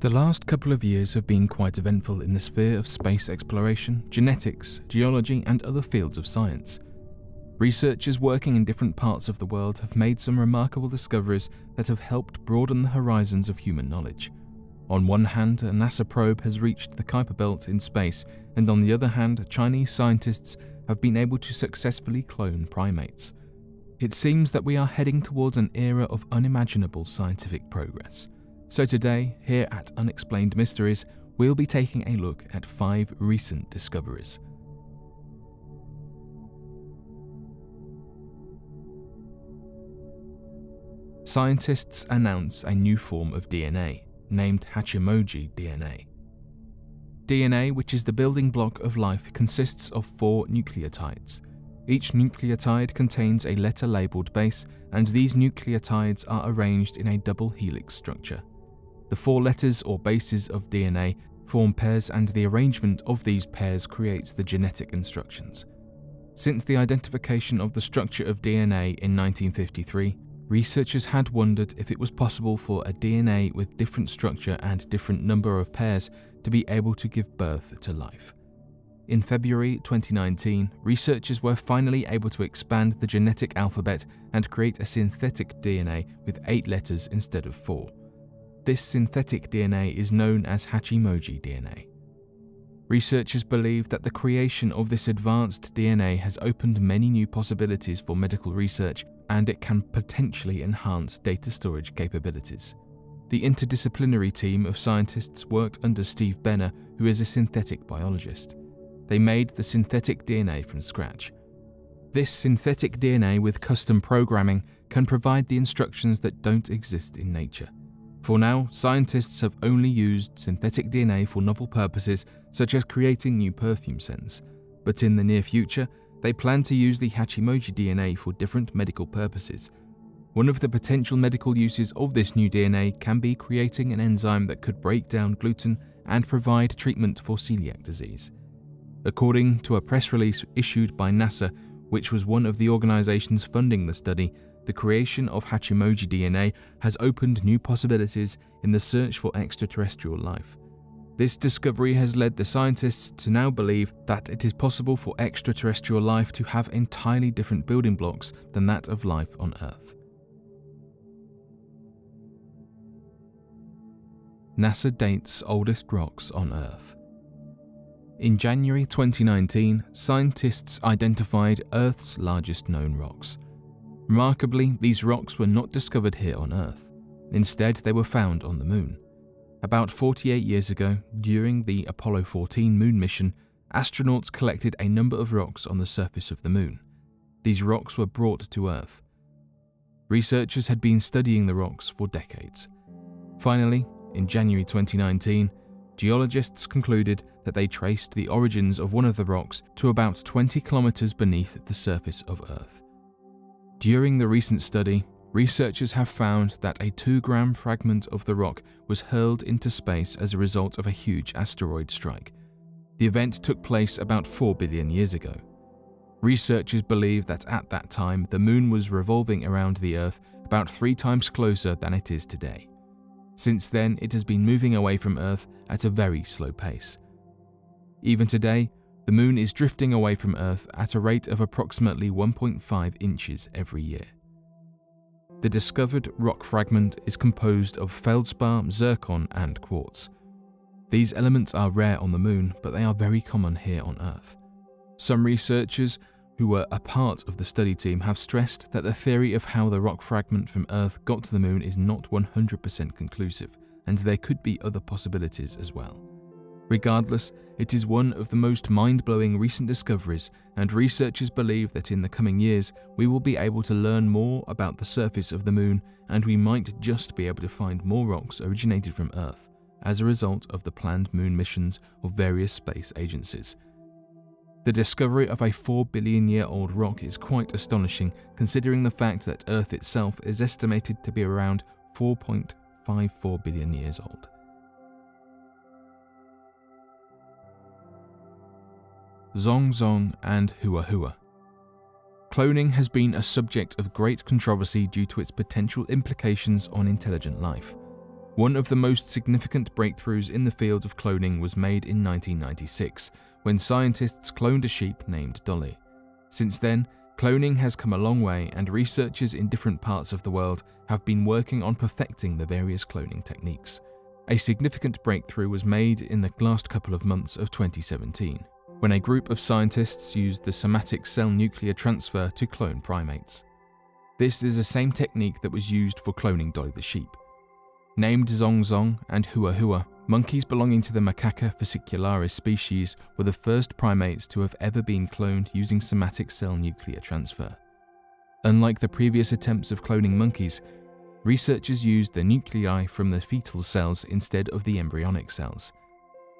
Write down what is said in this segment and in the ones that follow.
The last couple of years have been quite eventful in the sphere of space exploration, genetics, geology, and other fields of science. Researchers working in different parts of the world have made some remarkable discoveries that have helped broaden the horizons of human knowledge. On one hand, a NASA probe has reached the Kuiper Belt in space, and on the other hand, Chinese scientists have been able to successfully clone primates. It seems that we are heading towards an era of unimaginable scientific progress. So today, here at Unexplained Mysteries, we'll be taking a look at five recent discoveries. Scientists announce a new form of DNA, named Hachimoji DNA. DNA, which is the building block of life, consists of four nucleotides. Each nucleotide contains a letter labeled base, and these nucleotides are arranged in a double helix structure. The four letters or bases of DNA form pairs and the arrangement of these pairs creates the genetic instructions. Since the identification of the structure of DNA in 1953, researchers had wondered if it was possible for a DNA with different structure and different number of pairs to be able to give birth to life. In February 2019, researchers were finally able to expand the genetic alphabet and create a synthetic DNA with eight letters instead of four. This synthetic DNA is known as Hachimoji DNA. Researchers believe that the creation of this advanced DNA has opened many new possibilities for medical research and it can potentially enhance data storage capabilities. The interdisciplinary team of scientists worked under Steve Benner, who is a synthetic biologist. They made the synthetic DNA from scratch. This synthetic DNA with custom programming can provide the instructions that don't exist in nature. For now, scientists have only used synthetic DNA for novel purposes such as creating new perfume scents, but in the near future, they plan to use the Hachimoji DNA for different medical purposes. One of the potential medical uses of this new DNA can be creating an enzyme that could break down gluten and provide treatment for celiac disease. According to a press release issued by NASA, which was one of the organizations funding the study, the creation of Hachimoji DNA has opened new possibilities in the search for extraterrestrial life. This discovery has led the scientists to now believe that it is possible for extraterrestrial life to have entirely different building blocks than that of life on Earth. NASA dates oldest rocks on Earth. In January 2019, scientists identified Earth's largest known rocks. Remarkably, these rocks were not discovered here on Earth. Instead, they were found on the Moon. About 48 years ago, during the Apollo 14 moon mission, astronauts collected a number of rocks on the surface of the Moon. These rocks were brought to Earth. Researchers had been studying the rocks for decades. Finally, in January 2019, geologists concluded that they traced the origins of one of the rocks to about 20 kilometers beneath the surface of Earth. During the recent study, researchers have found that a 2 gram fragment of the rock was hurled into space as a result of a huge asteroid strike. The event took place about 4 billion years ago. Researchers believe that at that time the moon was revolving around the Earth about three times closer than it is today. Since then, it has been moving away from Earth at a very slow pace. Even today, the moon is drifting away from Earth at a rate of approximately 1.5 inches every year. The discovered rock fragment is composed of feldspar, zircon, and quartz. These elements are rare on the moon, but they are very common here on Earth. Some researchers who were a part of the study team have stressed that the theory of how the rock fragment from Earth got to the moon is not 100% conclusive, and there could be other possibilities as well. Regardless, it is one of the most mind blowing recent discoveries, and researchers believe that in the coming years we will be able to learn more about the surface of the moon, and we might just be able to find more rocks originated from Earth as a result of the planned moon missions of various space agencies. The discovery of a 4 billion year old rock is quite astonishing considering the fact that Earth itself is estimated to be around 4.54 billion years old. Zong Zong, and Hua Hua. Cloning has been a subject of great controversy due to its potential implications on intelligent life. One of the most significant breakthroughs in the field of cloning was made in 1996 when scientists cloned a sheep named Dolly. Since then, cloning has come a long way, and researchers in different parts of the world have been working on perfecting the various cloning techniques. A significant breakthrough was made in the last couple of months of 2017, when a group of scientists used the somatic cell nuclear transfer to clone primates. This is the same technique that was used for cloning Dolly the sheep. Named Zongzong and Hua Hua, monkeys belonging to the Macaca fascicularis species were the first primates to have ever been cloned using somatic cell nuclear transfer. Unlike the previous attempts of cloning monkeys, researchers used the nuclei from the fetal cells instead of the embryonic cells.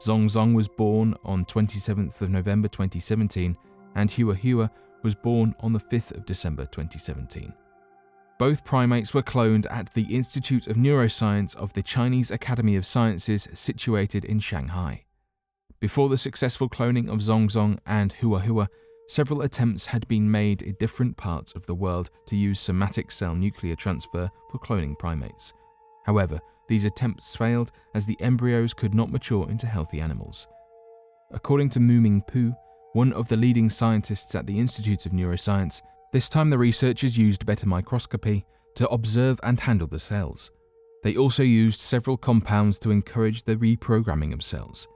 Zongzong was born on 27th of November 2017 and Hua Hua was born on the 5th of December 2017. Both primates were cloned at the Institute of Neuroscience of the Chinese Academy of Sciences situated in Shanghai. Before the successful cloning of Zong Zong and Hua Hua, several attempts had been made in different parts of the world to use somatic cell nuclear transfer for cloning primates. However, these attempts failed as the embryos could not mature into healthy animals. According to Muming Poo, one of the leading scientists at the Institute of Neuroscience, this time the researchers used better microscopy to observe and handle the cells. They also used several compounds to encourage the reprogramming of cells.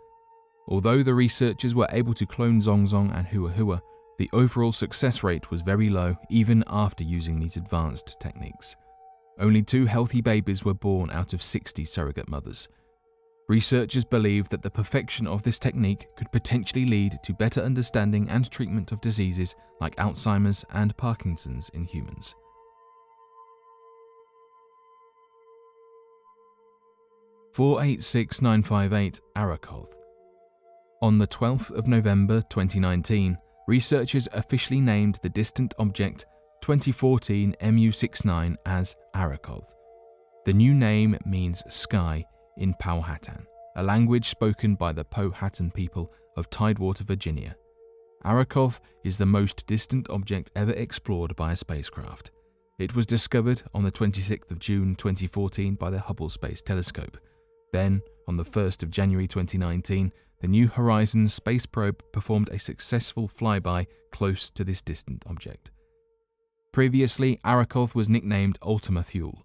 Although the researchers were able to clone Zongzong and Hua Hua, the overall success rate was very low even after using these advanced techniques. Only two healthy babies were born out of 60 surrogate mothers. Researchers believe that the perfection of this technique could potentially lead to better understanding and treatment of diseases like Alzheimer's and Parkinson's in humans. Four eight six nine five eight Arrokoth. On the 12th of November 2019, researchers officially named the distant object 2014 MU69 as Arrokoth. The new name means sky in Powhatan, a language spoken by the Powhatan people of Tidewater, Virginia. Arrokoth is the most distant object ever explored by a spacecraft. It was discovered on the 26th of June 2014 by the Hubble Space Telescope. Then, on the 1st of January 2019, the New Horizons space probe performed a successful flyby close to this distant object. Previously, Arrokoth was nicknamed Ultima Thule.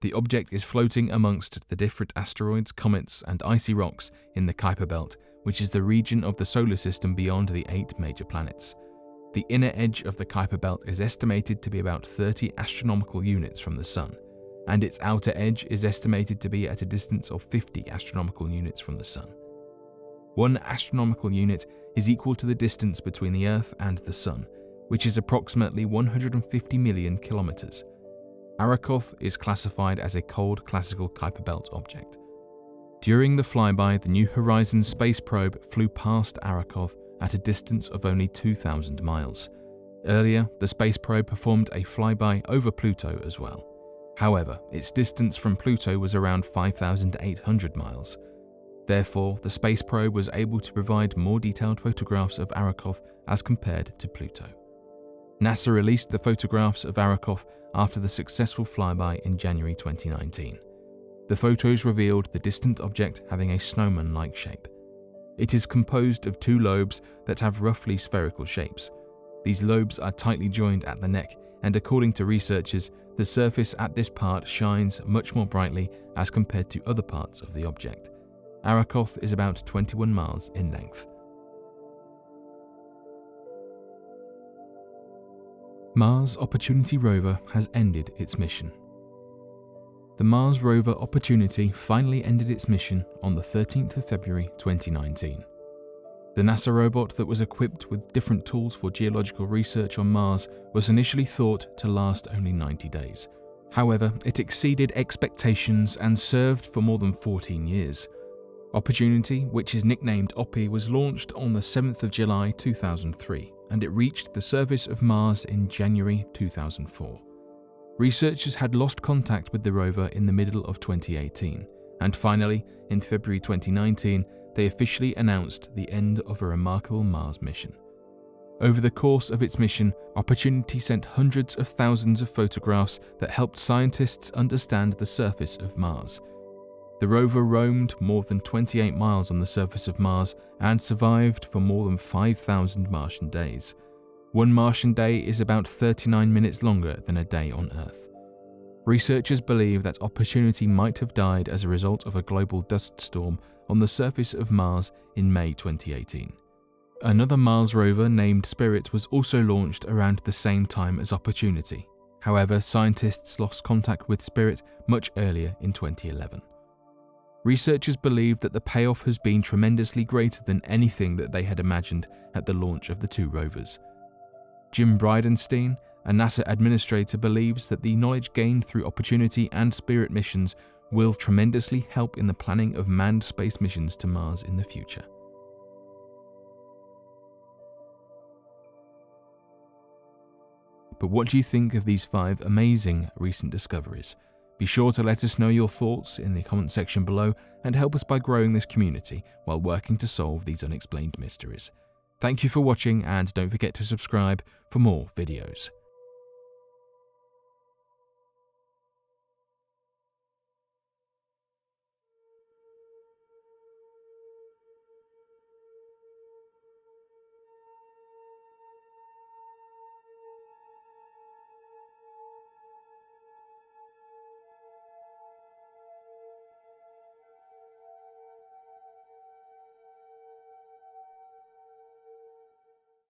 The object is floating amongst the different asteroids, comets, and icy rocks in the Kuiper Belt, which is the region of the solar system beyond the eight major planets. The inner edge of the Kuiper Belt is estimated to be about 30 astronomical units from the Sun, and its outer edge is estimated to be at a distance of 50 astronomical units from the Sun. One astronomical unit is equal to the distance between the Earth and the Sun, which is approximately 150 million kilometers. Arrokoth is classified as a cold classical Kuiper Belt object. During the flyby, the New Horizons space probe flew past Arrokoth at a distance of only 2,000 miles. Earlier, the space probe performed a flyby over Pluto as well. However, its distance from Pluto was around 5,800 miles. Therefore, the space probe was able to provide more detailed photographs of Arrokoth as compared to Pluto. NASA released the photographs of Arrokoth after the successful flyby in January 2019. The photos revealed the distant object having a snowman like shape. It is composed of two lobes that have roughly spherical shapes. These lobes are tightly joined at the neck, and according to researchers, the surface at this part shines much more brightly as compared to other parts of the object. Arrokoth is about 21 miles in length. Mars Opportunity rover has ended its mission. The Mars rover Opportunity finally ended its mission on the 13th of February 2019. The NASA robot that was equipped with different tools for geological research on Mars was initially thought to last only 90 days. However, it exceeded expectations and served for more than 14 years. Opportunity, which is nicknamed Oppy, was launched on the 7th of July 2003 and it reached the surface of Mars in January 2004. Researchers had lost contact with the rover in the middle of 2018, and finally, in February 2019, they officially announced the end of a remarkable Mars mission. Over the course of its mission, Opportunity sent hundreds of thousands of photographs that helped scientists understand the surface of Mars. The rover roamed more than 28 miles on the surface of Mars and survived for more than 5,000 Martian days. One Martian day is about 39 minutes longer than a day on Earth. Researchers believe that Opportunity might have died as a result of a global dust storm on the surface of Mars in May 2018. Another Mars rover named Spirit was also launched around the same time as Opportunity. However, scientists lost contact with Spirit much earlier in 2011. Researchers believe that the payoff has been tremendously greater than anything that they had imagined at the launch of the two rovers. Jim Bridenstine, a NASA administrator, believes that the knowledge gained through Opportunity and Spirit missions will tremendously help in the planning of manned space missions to Mars in the future. But what do you think of these five amazing recent discoveries? Be sure to let us know your thoughts in the comment section below and help us by growing this community while working to solve these unexplained mysteries. Thank you for watching and don't forget to subscribe for more videos.